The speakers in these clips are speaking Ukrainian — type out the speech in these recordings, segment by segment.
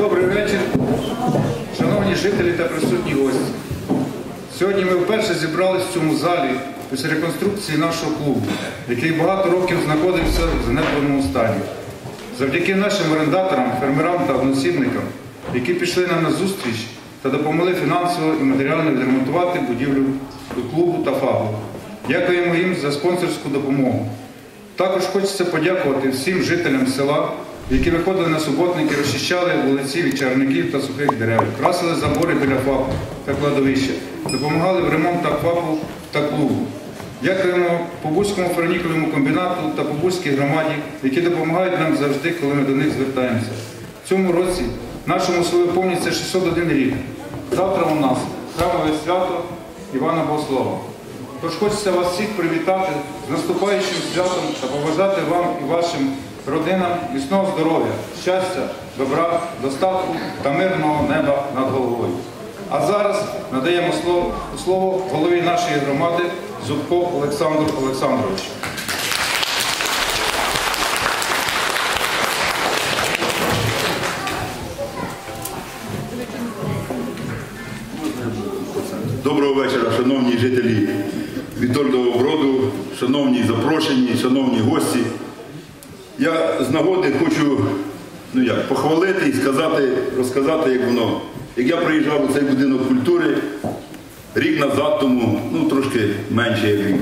Добрий вечір, шановні жителі та присутні гості. Сьогодні ми вперше зібрались в цьому залі після реконструкції нашого клубу, який багато років знаходився в занедбаному стані. Завдяки нашим орендаторам, фермерам та односібникам, які пішли нам на зустріч та допомогли фінансово і матеріально відремонтувати будівлю клубу та фабу. Дякуємо їм за спонсорську допомогу. Також хочеться подякувати всім жителям села, які виходили на суботники, розчищали вулиці від чарників та сухих дерев, красили забори біля ФАПу та кладовища, допомагали в ремонтах ФАПу та клубу. Дякуємо Побузькому фернікульному комбінату та Побузькій громаді, які допомагають нам завжди, коли ми до них звертаємося. В цьому році нашому селу повністю 601 рік. Завтра у нас храмове свято Івана Богослова. Тож хочеться вас всіх привітати з наступаючим святом та побажати вам і вашим родинам міцного здоров'я, щастя, добра, достатку та мирного неба над головою. А зараз надаємо слово, слово голові нашої громади Зубко Олександру Олександровичу. Доброго вечора, шановні жителі Вітольдового Броду, шановні запрошені, шановні гості. Я з нагоди хочу ну як, похвалити і сказати, розказати, як воно. Як я приїжджав у цей будинок культури рік назад, тому ну, трошки менше як рік.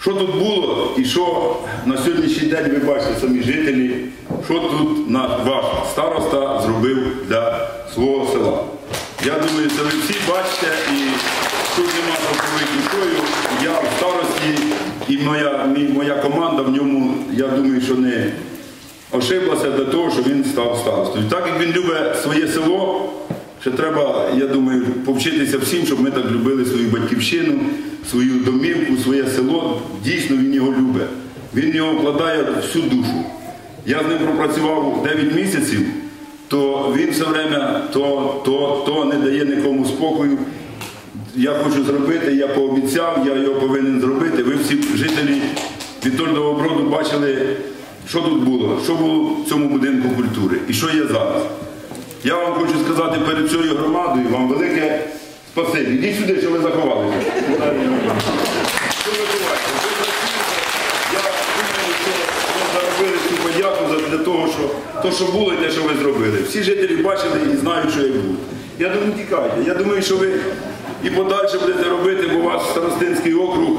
Що тут було і що на сьогоднішній день ви бачите самі жителі, що тут ваш староста зробив для свого села. Я думаю, це ви всі бачите і тут нема проповідь нікою. Я в старості і моя, моя команда в ньому, я думаю, що не ошиблася для того, що він став старостою. Так як він любить своє село, ще треба, я думаю, повчитися всім, щоб ми так любили свою батьківщину, свою домівку, своє село. Дійсно, він його любить. Він в нього вкладає всю душу. Я з ним пропрацював 9 місяців, то він все время то, то, то не дає нікому спокою. Я хочу зробити, я пообіцяв, я його повинен зробити. Ви всі жителі Вітольдового броду бачили, що тут було, що було в цьому будинку культури і що є зараз. Я вам хочу сказати перед цією громадою вам велике спасибі. Ідіть сюди, що ви заховалися. Що ви. Я для того, що то, що було, і те, що ви зробили. Всі жителі бачили і знають, що як було. Я думаю, тікайте. Я думаю, що ви і подальше будете робити, бо у вас старостинський округ,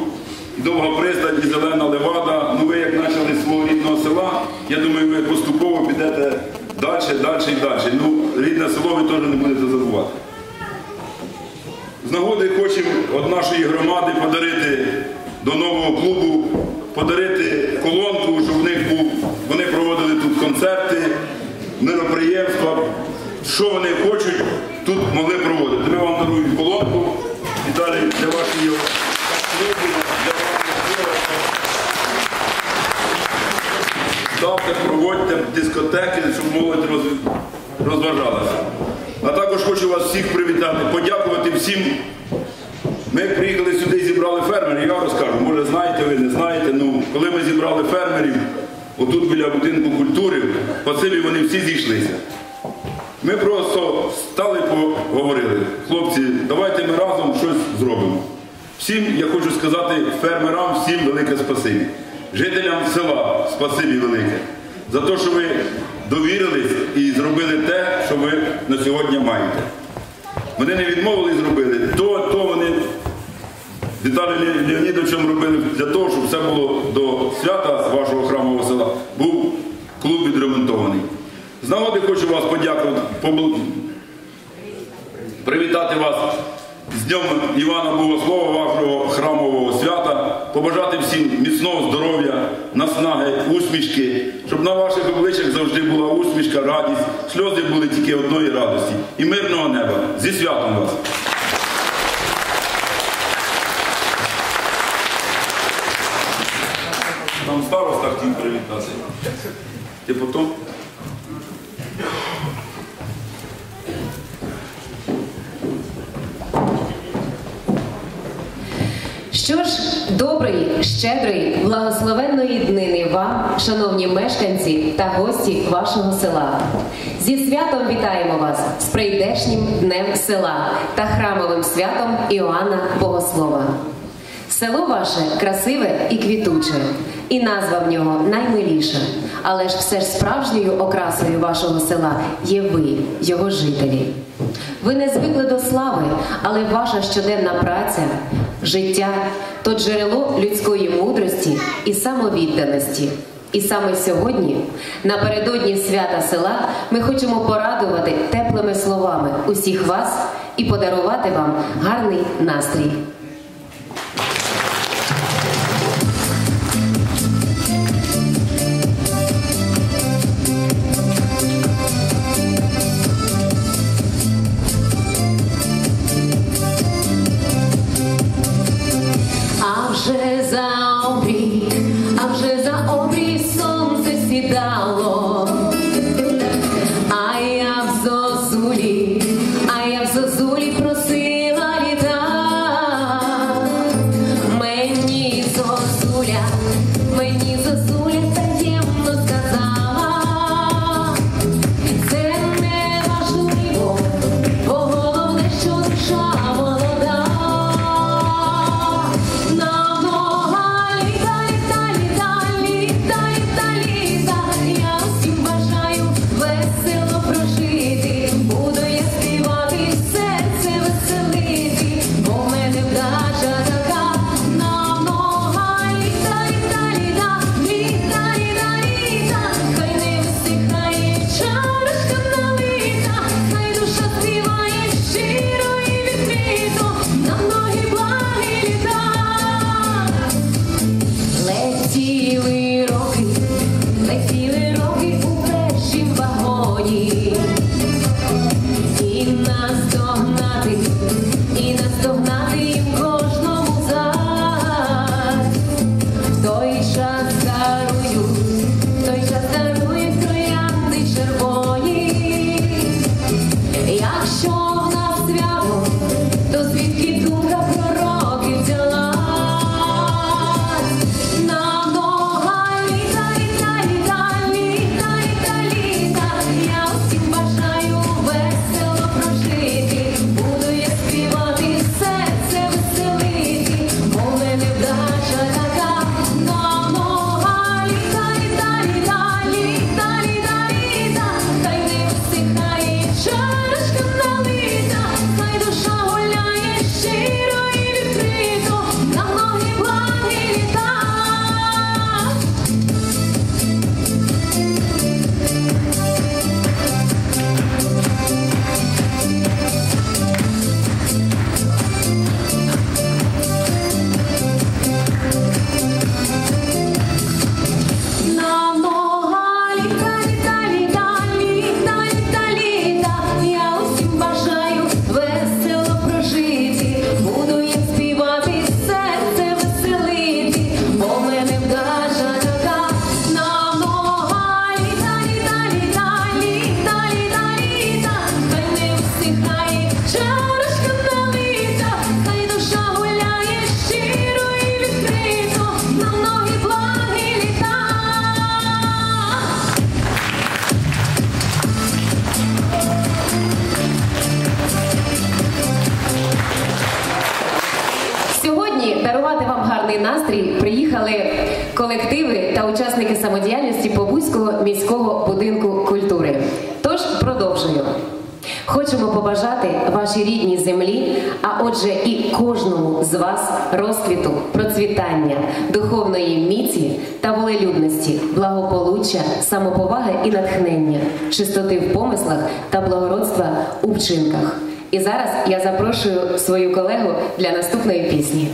довга пристань, і зелена левада. Ну ви як почали з свого рідного села, я думаю, ви поступово підете далі, далі і далі. Ну, рідне село ви теж не будете забувати. З нагоди хочемо від нашої громади подарити до нового клубу, подарити колонку, щоб в них був, вони проводили тут концерти, мироприємства. Що вони хочуть, тут могли проводити. Ми вам даруємо колонку. Віталій, для вашої Ставте, проводьте дискотеки, щоб молодь роз- розважалася. А також хочу вас всіх привітати, подякувати всім. Ми приїхали сюди і зібрали фермерів, я розкажу, може знаєте ви, не знаєте. Ну, коли ми зібрали фермерів, отут біля будинку культури, пациві вони всі зійшлися. Ми просто стали поговорили. Хлопці, давайте ми разом щось зробимо. Всім я хочу сказати фермерам, всім велике спасибі. Жителям села спасибі велике. За те, що ви довірились і зробили те, що ви на сьогодні маєте. Вони не відмовили і зробили. То, то вони Віталій Ле- Леонідовичем робили для того, щоб все було до свята вашого храмового села. Був клуб відремонтований. З нагоди хочу вас подякувати, привітати вас з Днем Івана Богослова, вашого храмового свята, побажати всім міцного здоров'я, наснаги, усмішки, щоб на ваших обличчях завжди була усмішка, радість, сльози були тільки одної радості і мирного неба. Зі святом вас! Там староста хотів привітати. Ти потім? Щедрої, благословенної днини вам, шановні мешканці та гості вашого села. Зі святом вітаємо вас з прийдешнім днем села та храмовим святом Іоанна Богослова. Село ваше красиве і квітуче, і назва в нього наймиліша. Але ж все ж справжньою окрасою вашого села є ви, його жителі. Ви не звикли до слави, але ваша щоденна праця, життя то джерело людської мудрості і самовідданості. І саме сьогодні, напередодні свята села, ми хочемо порадувати теплими словами усіх вас і подарувати вам гарний настрій. розквіту, процвітання, духовної міці та волелюдності, благополуччя, самоповаги і натхнення, чистоти в помислах та благородства у вчинках. І зараз я запрошую свою колегу для наступної пісні.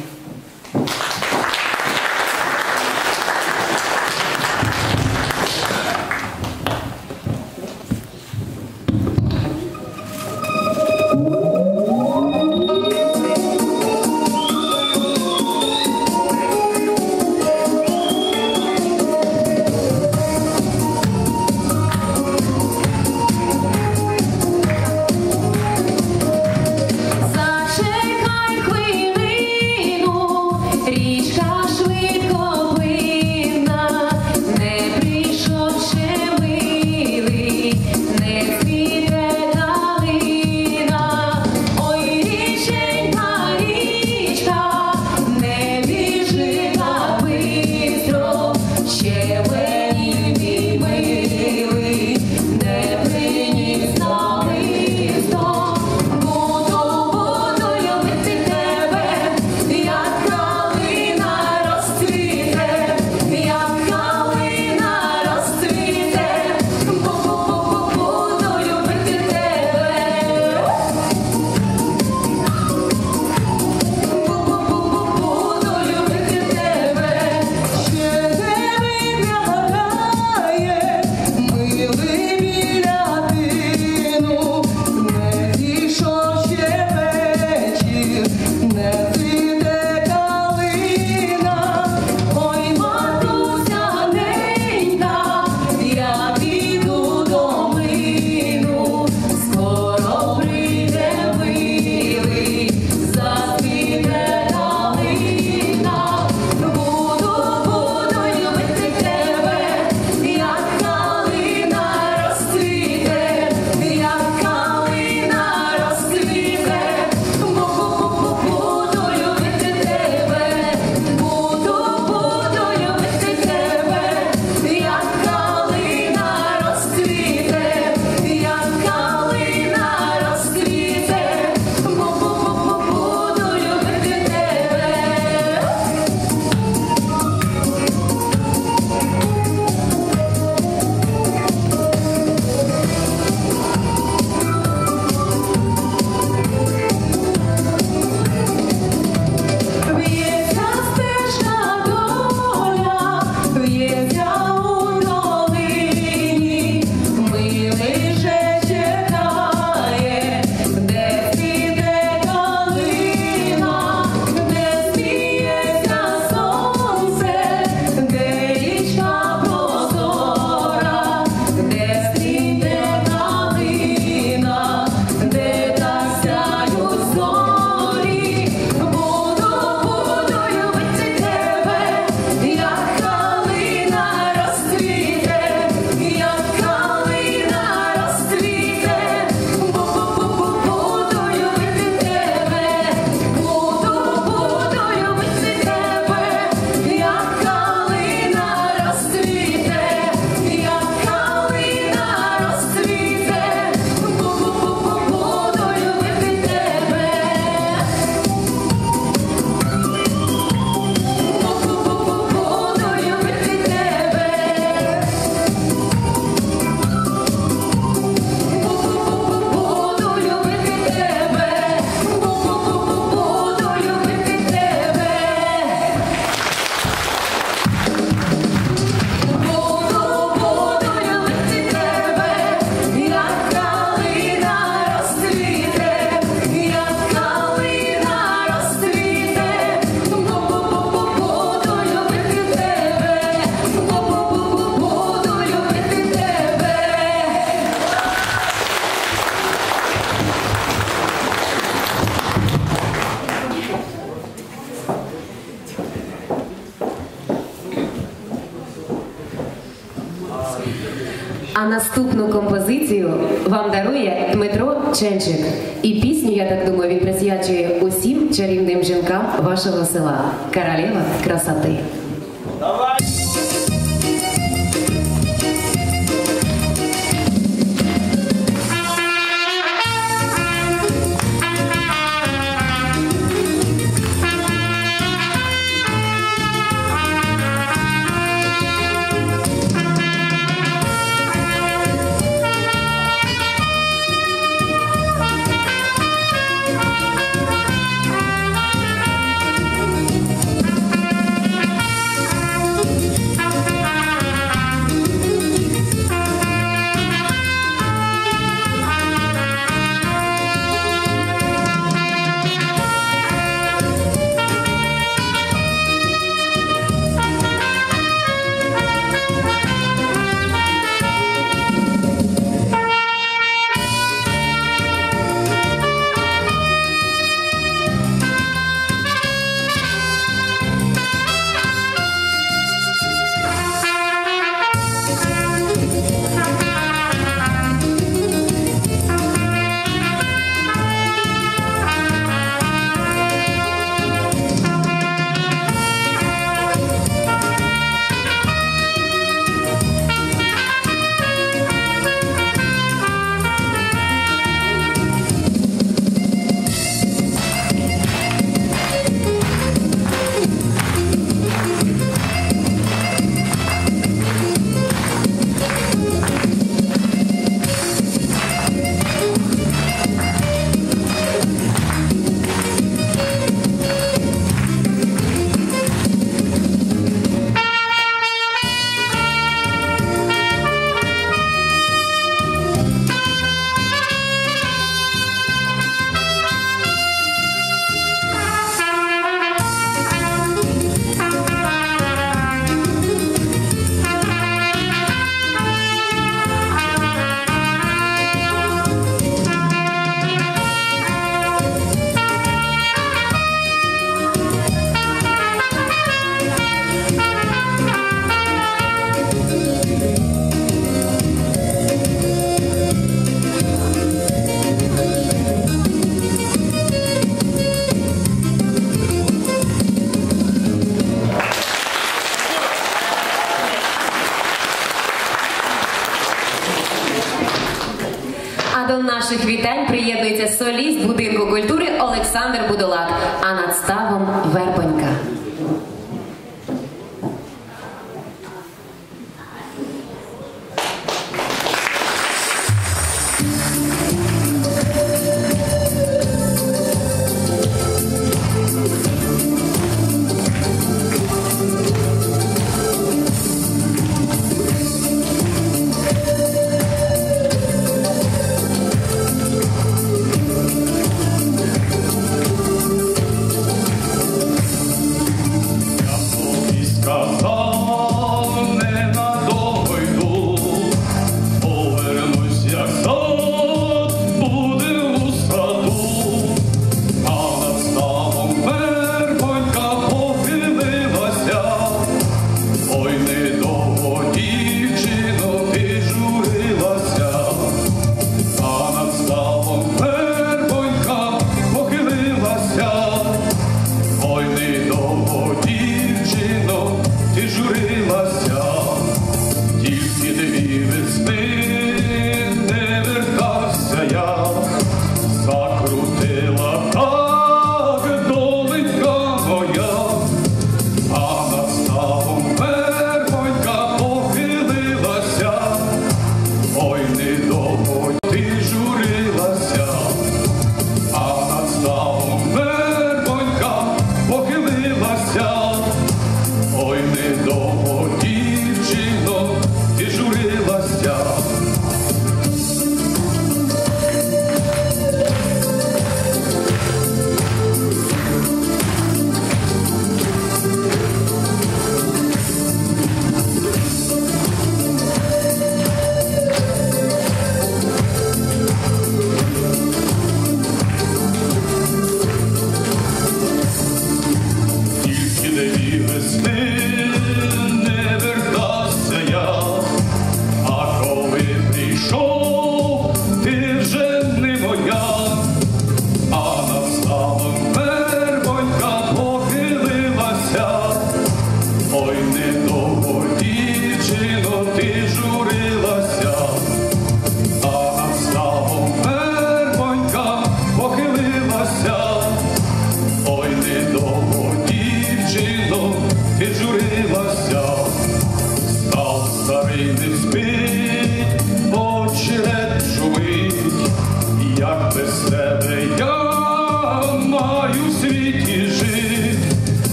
Вашого села. Королева красоти.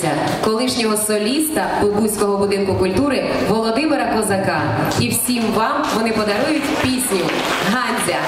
серця колишнього соліста Бубузького будинку культури Володимира Козака. І всім вам вони подарують пісню Ганзя.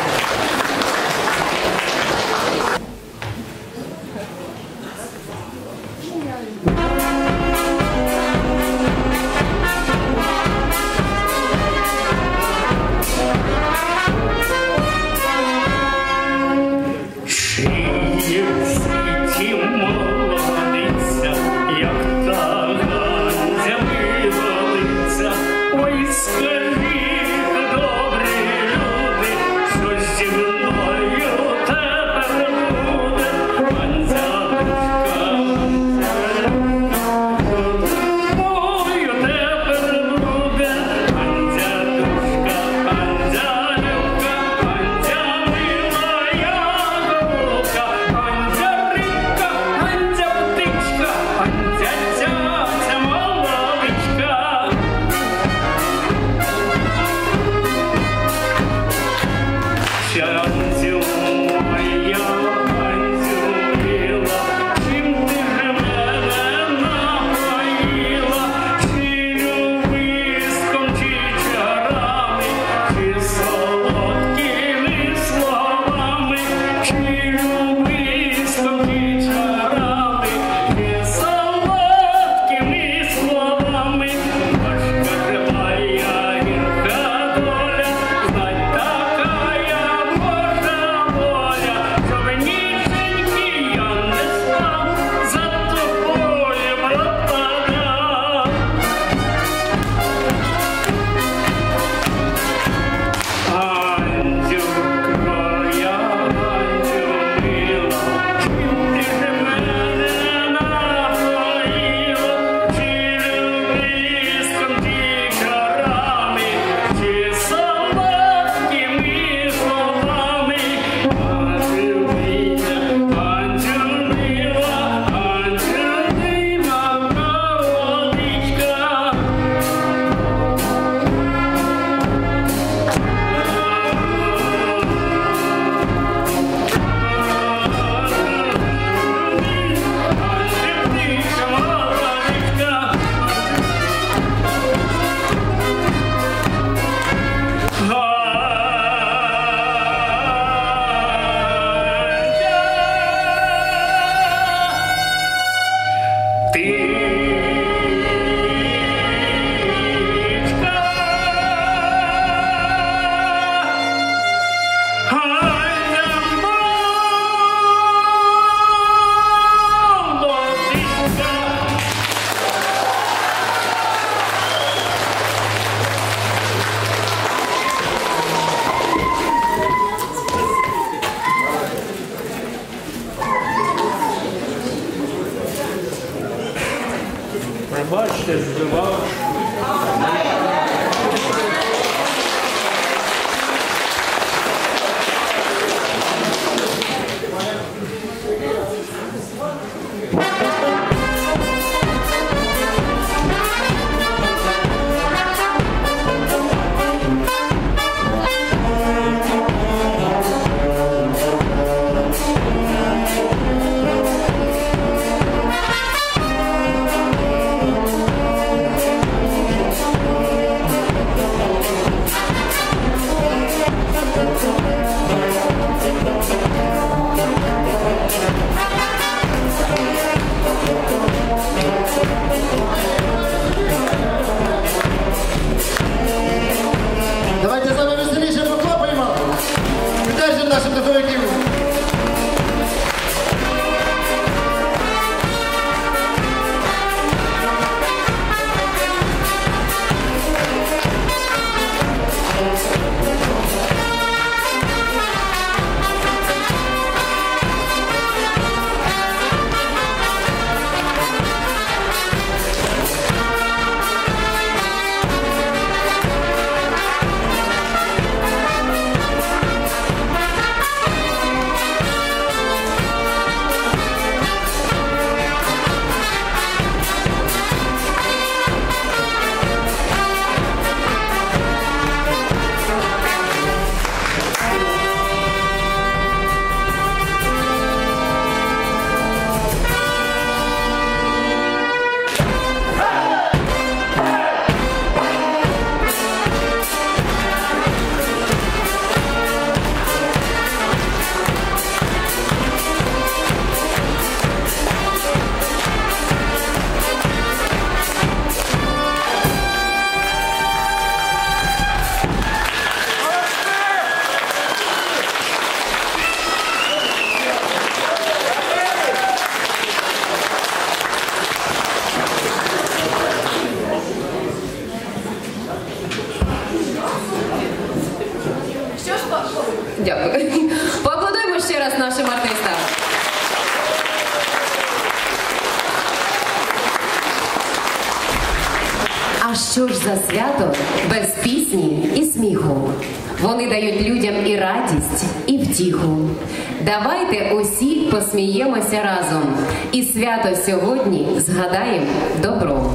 І свято сьогодні згадаємо добро.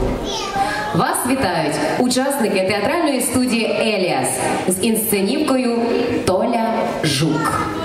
Вас вітають учасники театральної студії Еліас з інсценівкою Толя Жук.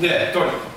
でトイレ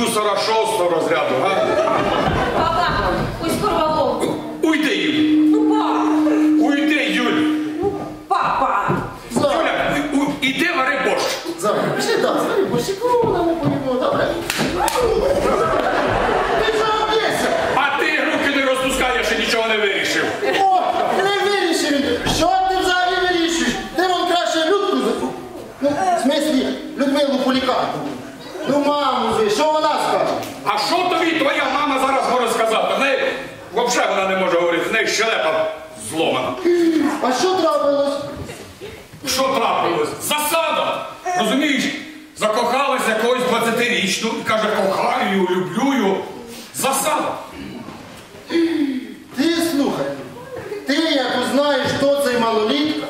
продюсера шостого розряду, га? Папа, ось корвалов. Уйди їм. щелепа зломана. А що трапилось? Що трапилось? Засада! Розумієш? Закохалась якогось 20-річну і каже, кохаю, люблю. його, Засада. Ти слухай, ти як узнаєш, хто цей малолітка,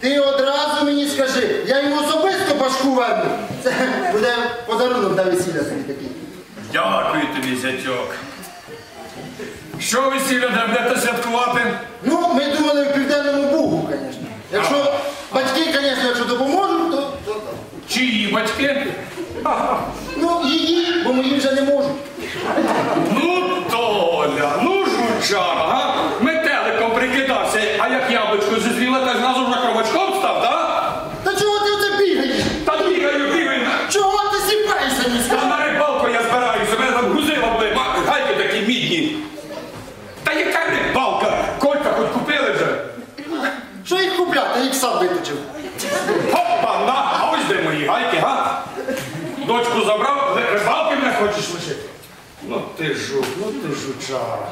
ти одразу мені скажи, я йому особисто башку верну. Це буде подарунок на весілля собі такий. Дякую тобі, зятьок. Що весілля де будете святкувати? Ну, ми думали в Південному Бугу, звісно. Якщо батьки, звісно, якщо допоможуть, то... Чиї батьки? Ну, її, бо мої вже не можуть. Ну, Толя, ну жучара, га? дочку забрав, рибалки мене хочеш лишити. Ну ти жук, ну ти жучара.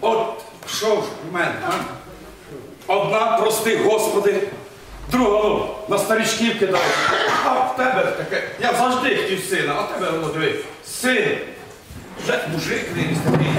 От що ж у мене, а? Одна, прости, Господи, друга ну, на старічків кидає. А в тебе таке. Я завжди хотів сина, а тебе воно диви. Син. Вже мужик не такий.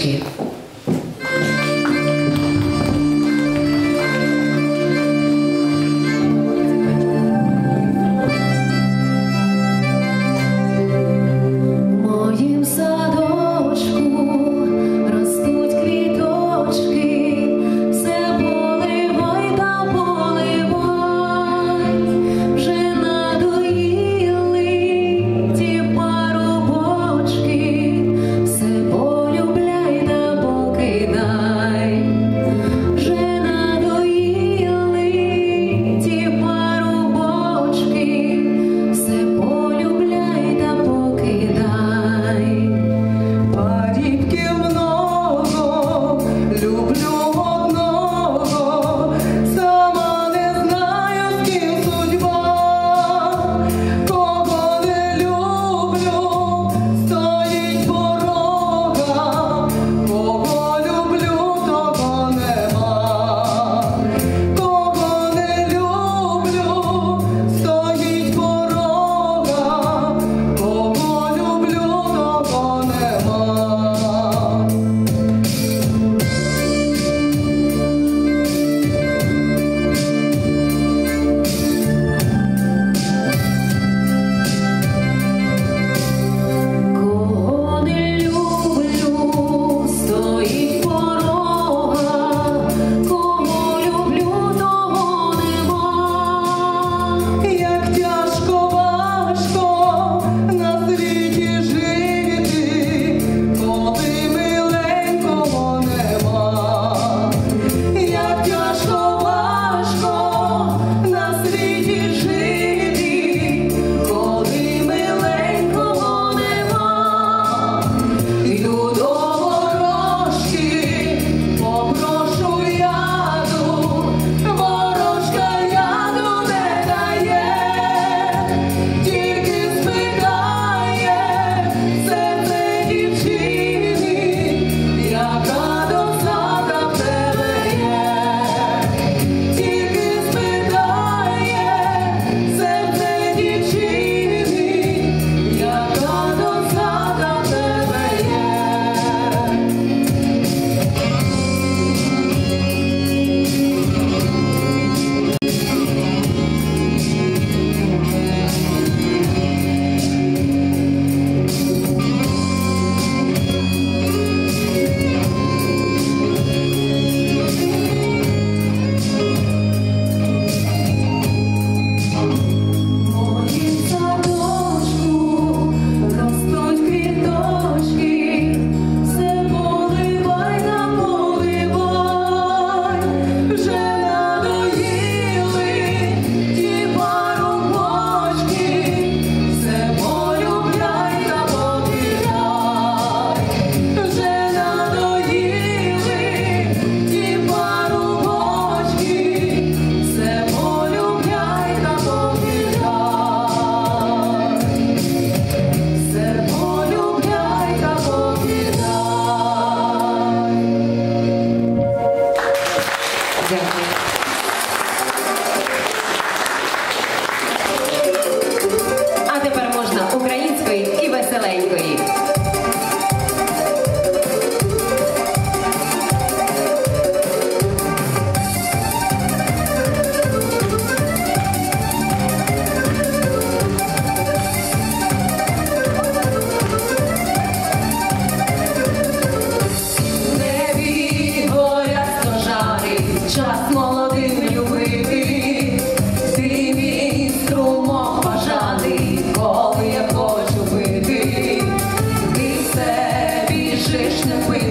Chomsky. Біжиш невинно, маєш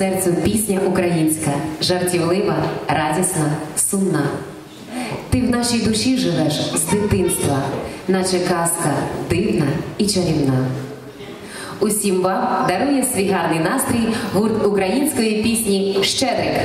серцю пісня українська, жартівлива, радісна, сумна. Ти в нашій душі живеш з дитинства, наче казка дивна і чарівна. Усім вам дарує свій гарний настрій гурт української пісні Щедрик.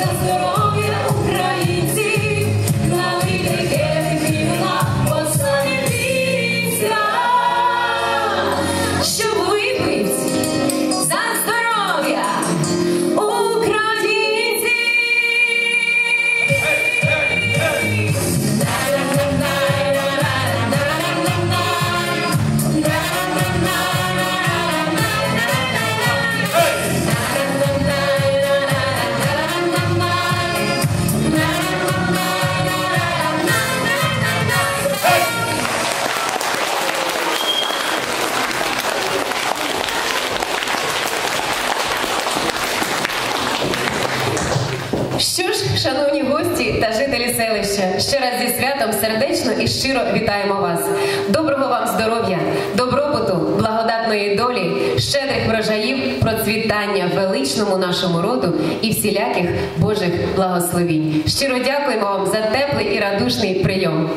Jesus, щиро вітаємо вас. Доброго вам здоров'я, добробуту, благодатної долі, щедрих врожаїв, процвітання величному нашому роду і всіляких Божих благословінь. Щиро дякуємо вам за теплий і радушний прийом.